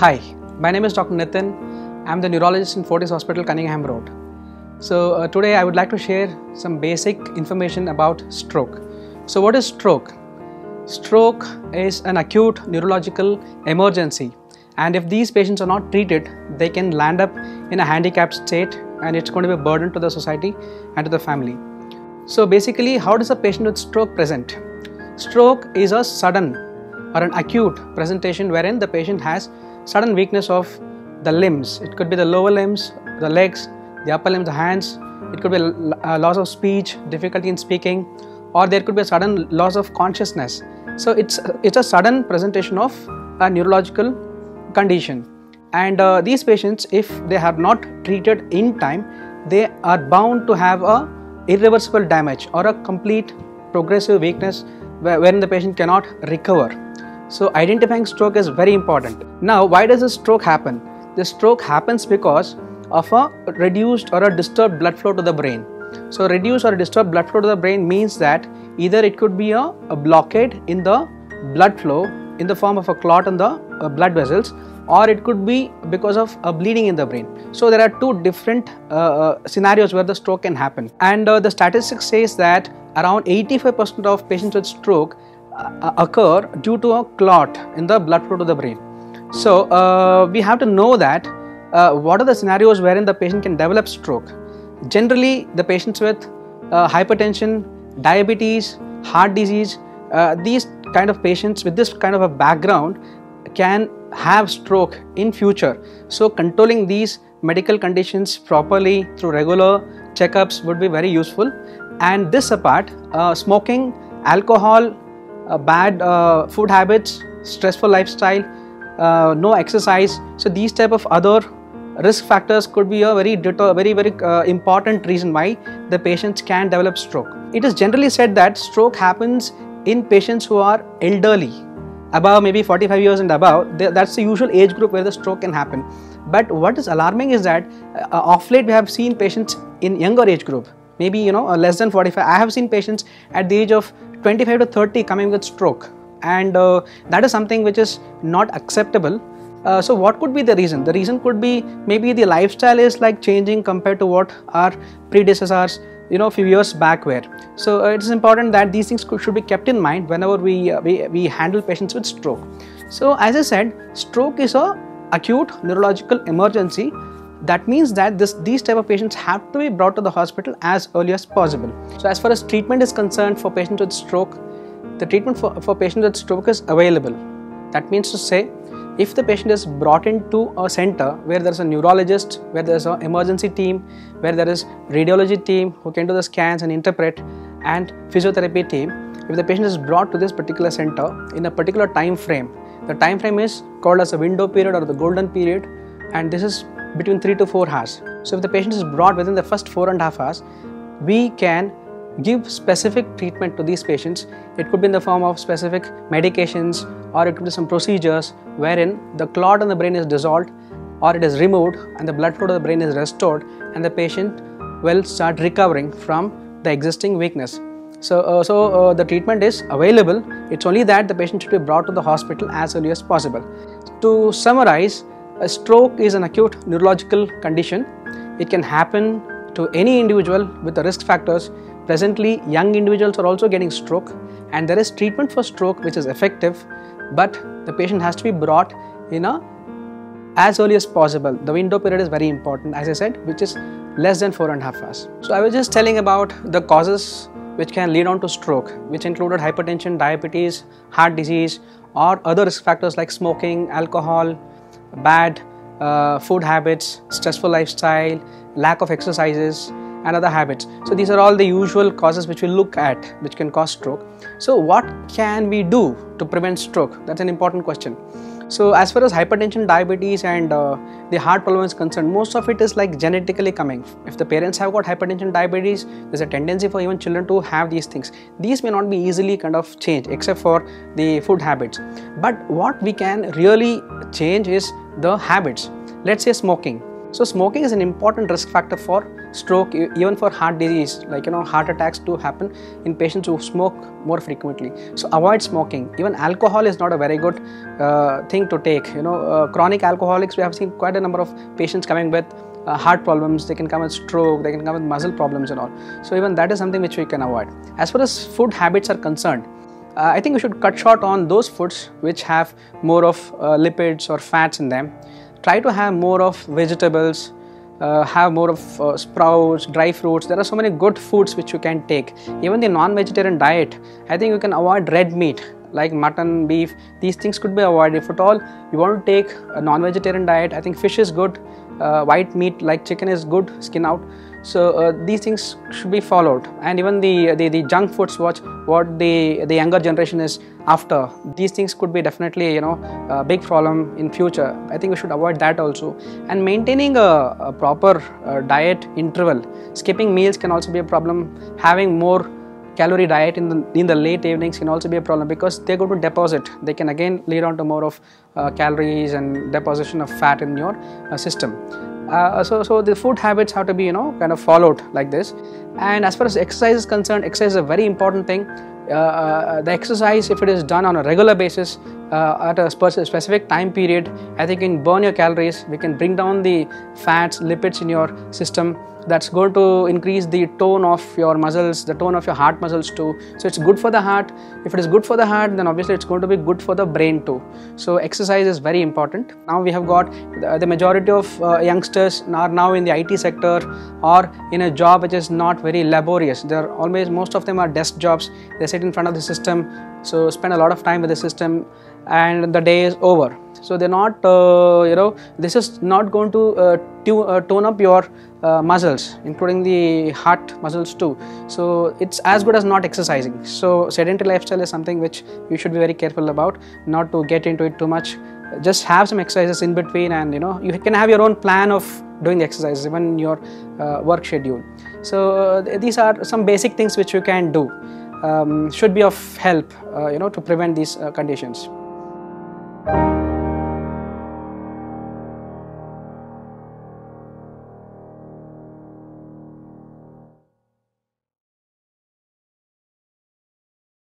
Hi, my name is Dr. Nithin. I'm the neurologist in Fortis Hospital, Cunningham Road. So, uh, today I would like to share some basic information about stroke. So, what is stroke? Stroke is an acute neurological emergency, and if these patients are not treated, they can land up in a handicapped state and it's going to be a burden to the society and to the family. So, basically, how does a patient with stroke present? Stroke is a sudden or an acute presentation wherein the patient has sudden weakness of the limbs. It could be the lower limbs, the legs, the upper limbs, the hands. It could be a loss of speech, difficulty in speaking, or there could be a sudden loss of consciousness. So it's it's a sudden presentation of a neurological condition. And uh, these patients, if they are not treated in time, they are bound to have a irreversible damage or a complete progressive weakness wherein the patient cannot recover. So identifying stroke is very important. Now, why does a stroke happen? The stroke happens because of a reduced or a disturbed blood flow to the brain. So reduced or disturbed blood flow to the brain means that either it could be a, a blockade in the blood flow in the form of a clot in the uh, blood vessels or it could be because of a bleeding in the brain. So there are two different uh, uh, scenarios where the stroke can happen and uh, the statistics says that around 85% of patients with stroke occur due to a clot in the blood flow to the brain. So uh, we have to know that uh, what are the scenarios wherein the patient can develop stroke. Generally, the patients with uh, hypertension, diabetes, heart disease, uh, these kind of patients with this kind of a background can have stroke in future. So controlling these medical conditions properly through regular checkups would be very useful. And this apart, uh, smoking, alcohol, uh, bad uh, food habits, stressful lifestyle, uh, no exercise. So these type of other risk factors could be a very very very uh, important reason why the patients can develop stroke. It is generally said that stroke happens in patients who are elderly, above maybe 45 years and above. That's the usual age group where the stroke can happen. But what is alarming is that uh, of late we have seen patients in younger age group, maybe you know less than 45. I have seen patients at the age of 25 to 30 coming with stroke. And uh, that is something which is not acceptable. Uh, so what could be the reason? The reason could be maybe the lifestyle is like changing compared to what our predecessors you know a few years back were. So uh, it is important that these things could, should be kept in mind whenever we, uh, we we handle patients with stroke. So as i said stroke is a acute neurological emergency that means that this, these type of patients have to be brought to the hospital as early as possible. So as far as treatment is concerned for patients with stroke, the treatment for, for patients with stroke is available. That means to say, if the patient is brought into a center where there is a neurologist, where there is an emergency team, where there is radiology team who can do the scans and interpret, and physiotherapy team, if the patient is brought to this particular center in a particular time frame, the time frame is called as a window period or the golden period, and this is between 3 to 4 hours. So if the patient is brought within the first 4 and a half hours, we can give specific treatment to these patients. It could be in the form of specific medications or it could be some procedures wherein the clot in the brain is dissolved or it is removed and the blood flow to the brain is restored and the patient will start recovering from the existing weakness. So, uh, so uh, the treatment is available. It's only that the patient should be brought to the hospital as early as possible. To summarize, a stroke is an acute neurological condition. It can happen to any individual with the risk factors. Presently, young individuals are also getting stroke, and there is treatment for stroke which is effective, but the patient has to be brought in a as early as possible. The window period is very important, as I said, which is less than four and a half hours. So I was just telling about the causes which can lead on to stroke, which included hypertension, diabetes, heart disease, or other risk factors like smoking, alcohol, bad uh, food habits, stressful lifestyle, lack of exercises, and other habits. So, these are all the usual causes which we look at which can cause stroke. So, what can we do to prevent stroke? That's an important question. So, as far as hypertension, diabetes, and uh, the heart problem is concerned, most of it is like genetically coming. If the parents have got hypertension, diabetes, there's a tendency for even children to have these things. These may not be easily kind of changed except for the food habits. But what we can really change is the habits. Let's say smoking. So, smoking is an important risk factor for stroke, even for heart disease, like you know, heart attacks do happen in patients who smoke more frequently. So avoid smoking. Even alcohol is not a very good uh, thing to take. You know, uh, chronic alcoholics, we have seen quite a number of patients coming with uh, heart problems, they can come with stroke, they can come with muscle problems and all. So even that is something which we can avoid. As far as food habits are concerned, uh, I think we should cut short on those foods which have more of uh, lipids or fats in them. Try to have more of vegetables, uh, have more of uh, sprouts, dry fruits. There are so many good foods which you can take. Even the non-vegetarian diet, I think you can avoid red meat like mutton, beef. These things could be avoided. If at all you want to take a non-vegetarian diet, I think fish is good. Uh, white meat like chicken is good, skin out so uh, these things should be followed and even the, the, the junk foods watch what the the younger generation is after these things could be definitely you know a big problem in future i think we should avoid that also and maintaining a, a proper uh, diet interval skipping meals can also be a problem having more calorie diet in the in the late evenings can also be a problem because they go to deposit. They can again lead on to more of uh, calories and deposition of fat in your uh, system. Uh, so, so the food habits have to be you know kind of followed like this. And as far as exercise is concerned exercise is a very important thing. Uh, uh, the exercise if it is done on a regular basis uh, at a specific time period i think can burn your calories. We can bring down the fats lipids in your system that's going to increase the tone of your muscles the tone of your heart muscles too. So it's good for the heart. If it is good for the heart then obviously it's going to be good for the brain too. So exercise is very important. Now we have got the, majority of uh, youngsters are now in the IT sector or in a job which is not very laborious. They're always most of them are desk jobs. They sit in front of the system. So spend a lot of time with the system and the day is over. So they're not uh, you know this is not going to uh, uh, tone up your uh, muscles including the heart muscles too. So it's as good as not exercising. So sedentary lifestyle is something which you should be very careful about not to get into it too much. Just have some exercises in between and you know you can have your own plan of doing the exercises even your uh, work schedule. So uh, these are some basic things which you can do um, should be of help you know to prevent these conditions Thank you.